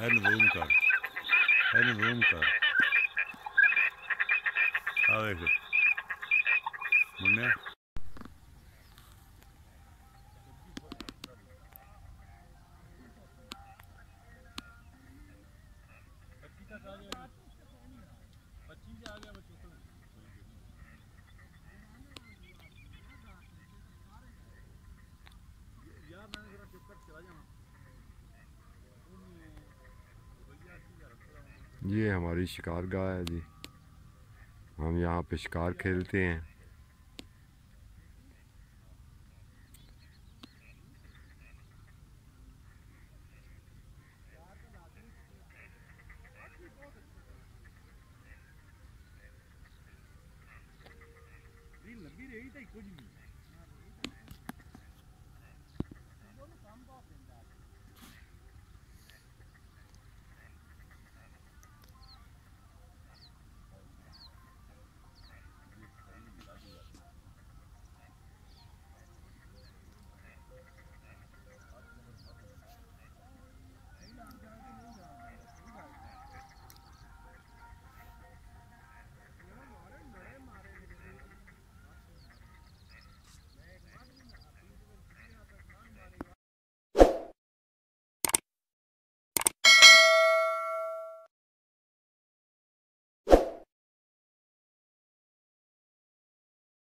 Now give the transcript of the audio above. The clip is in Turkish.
Eine Wohnung. Eine Wohnung. Aber gut. Moment. ये हमारी शिकार गाह है जी। हम यहाँ पे शिकार खेलते हैं। এইটাই খোঁজ নিই